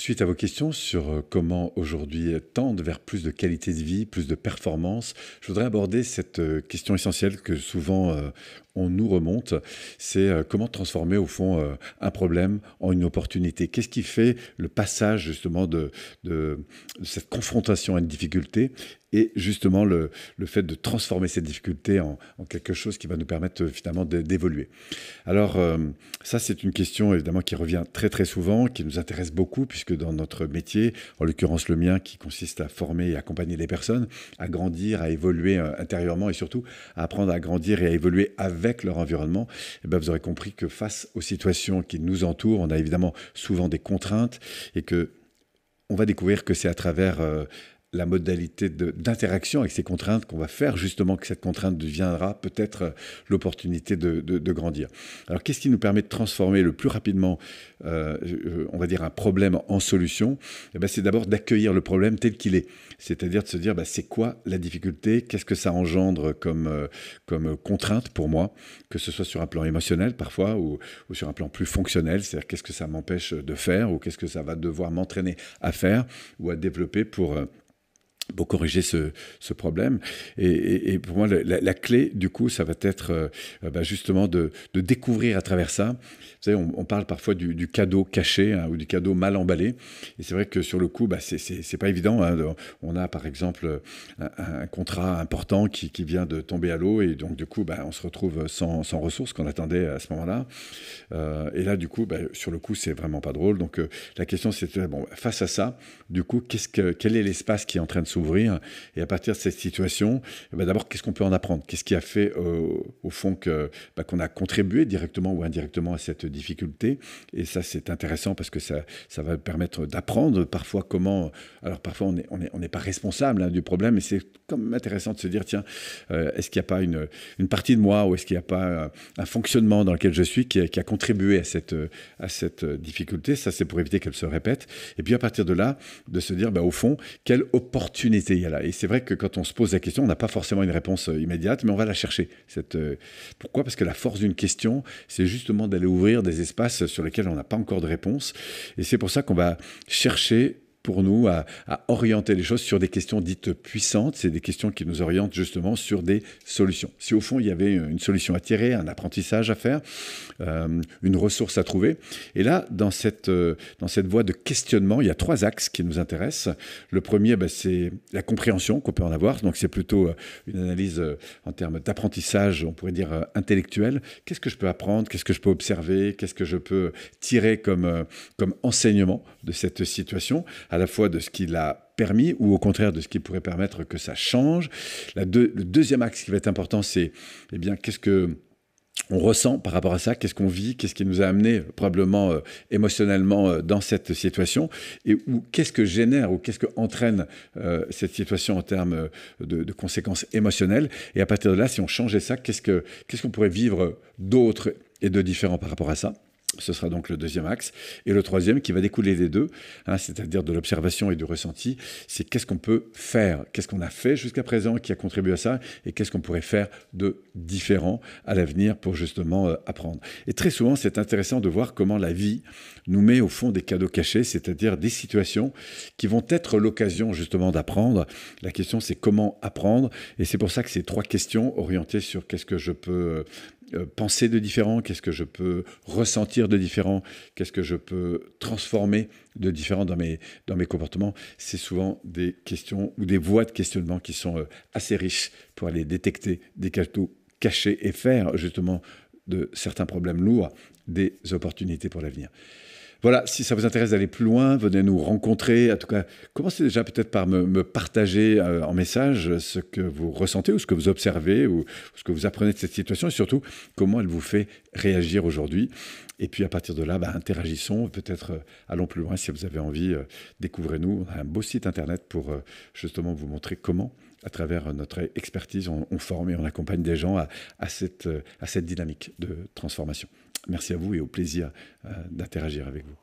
Suite à vos questions sur euh, comment aujourd'hui tendre vers plus de qualité de vie, plus de performance, je voudrais aborder cette euh, question essentielle que souvent euh, on nous remonte, c'est comment transformer au fond un problème en une opportunité? Qu'est-ce qui fait le passage justement de, de, cette confrontation à une difficulté et justement le, le, fait de transformer cette difficulté en, quelque chose qui va nous permettre finalement d'évoluer. Alors ça c'est une question évidemment qui revient très très souvent, qui nous intéresse beaucoup puisque dans notre métier, en l'occurrence le mien, qui consiste à former et accompagner les personnes, à grandir, à évoluer euh, intérieurement et surtout à apprendre à grandir et à évoluer avec leur environnement, eh bien vous aurez compris que face aux situations qui nous entourent, on a évidemment souvent des contraintes et que on va découvrir que c'est à travers euh, la modalité d'interaction avec ces contraintes qu'on va faire justement que cette contrainte deviendra peut-être euh, l'opportunité de, grandir. Alors qu'est-ce qui nous permet de transformer le plus rapidement, euh, euh, on va dire, un problème en solution? Eh ben, C'est d'abord d'accueillir le problème tel qu'il est. C'est-à-dire de se dire, bah, c'est quoi la difficulté? Qu'est-ce que ça engendre comme, comme contrainte pour moi? Que ce soit sur un plan émotionnel parfois ou, ou sur un plan plus fonctionnel, c'est-à-dire qu'est-ce que ça m'empêche de faire ou qu'est-ce que ça va devoir m'entraîner à faire ou à développer pour pour corriger ce, problème. Et, pour moi, la, clé, du coup, ça va être euh, bah, justement de, découvrir à travers ça. Vous savez, on, parle parfois du, cadeau caché hein, ou du cadeau mal emballé. Et c'est vrai que sur le coup, bah, c'est pas évident. Hein. On a par exemple un, contrat important qui, vient de tomber à l'eau et donc du coup, bah, on se retrouve sans, ressources qu'on attendait à ce moment-là. Euh, et là, du coup, bah, sur le coup, c'est vraiment pas drôle. Donc euh, la question, c'est bon, face à ça, du coup, qu'est-ce que, quel est l'espace qui est en train de s'ouvrir Et à partir de cette situation, eh ben, d'abord, qu'est-ce qu'on peut en apprendre? Qu'est-ce qui a fait, euh, au fond, bah, qu'on a contribué directement ou indirectement à cette difficulté? Et ça, c'est intéressant parce que ça, va permettre d'apprendre parfois comment. Alors, parfois, on n'est pas responsable hein, du problème, mais c'est quand même intéressant de se dire tiens, euh, est-ce qu'il n'y a pas une, partie de moi ou est-ce qu'il n'y a pas un, fonctionnement dans lequel je suis qui a, contribué à cette, à cette difficulté? Ça, c'est pour éviter qu'elle se répète. Et puis, à partir de là, de se dire, bah, au fond, quelle opportunité et c'est vrai que quand on se pose la question, on n'a pas forcément une réponse euh, immédiate, mais on va la chercher. Cette, euh, Pourquoi? Parce que la force d'une question, c'est justement d'aller ouvrir des espaces sur lesquels on n'a pas encore de réponse. Et c'est pour ça qu'on va chercher pour nous à, orienter les choses sur des questions dites puissantes. C'est des questions qui nous orientent justement sur des solutions. Si au fond il y avait une solution à tirer, un apprentissage à faire, euh, une ressource à trouver. Et là, dans cette, euh, dans cette voie de questionnement, il y a trois axes qui nous intéressent. Le premier, ben, c'est la compréhension qu'on peut en avoir. Donc c'est plutôt euh, une analyse en termes d'apprentissage, on pourrait dire intellectuel. Qu'est-ce que je peux apprendre? Qu'est-ce que je peux observer? Qu'est-ce que je peux tirer comme, comme enseignement de cette situation? À la fois de ce qu'il a permis ou au contraire de ce qui pourrait permettre que ça change. le deuxième axe qui va être important, c'est eh bien qu'est-ce que on ressent par rapport à ça, qu'est-ce qu'on vit, qu'est-ce qui nous a amené probablement euh, émotionnellement euh, dans cette situation, et qu'est-ce que génère ou qu'est-ce que entraîne euh, cette situation en termes de, conséquences émotionnelles? Et à partir de là, si on changeait ça, qu'est-ce que qu'est-ce qu'on pourrait vivre d'autre et de différent par rapport à ça? Ce sera donc le deuxième axe. Et le troisième, qui va découler des deux, hein, c'est-à-dire de l'observation et du ressenti, c'est qu'est-ce qu'on peut faire, qu'est-ce qu'on a fait jusqu'à présent qui a contribué à ça, et qu'est-ce qu'on pourrait faire de différent à l'avenir pour justement euh, apprendre. Et très souvent, c'est intéressant de voir comment la vie nous met au fond des cadeaux cachés, c'est-à-dire des situations qui vont être l'occasion justement d'apprendre. La question, c'est comment apprendre, et c'est pour ça que ces trois questions orientées sur qu'est-ce que je peux euh, penser de différent, qu'est-ce que je peux ressentir de différent, qu'est-ce que je peux transformer de différent dans mes, dans mes comportements, c'est souvent des questions ou des voies de questionnement qui sont euh, assez riches pour aller détecter des cadeaux cachés et faire justement de certains problèmes lourds des opportunités pour l'avenir. Voilà, si ça vous intéresse d'aller plus loin, venez nous rencontrer. En tout cas, commencez déjà peut-être par me, partager euh, en message ce que vous ressentez ou ce que vous observez ou, ce que vous apprenez de cette situation et surtout comment elle vous fait réagir aujourd'hui. Et puis à partir de là, bah, interagissons, peut-être euh, allons plus loin si vous avez envie, euh, découvrez-nous. On a un beau site internet pour justement vous montrer comment à travers notre expertise, on, forme et on accompagne des gens à, cette, à cette dynamique de transformation. Merci à vous et au plaisir euh, d'interagir avec vous.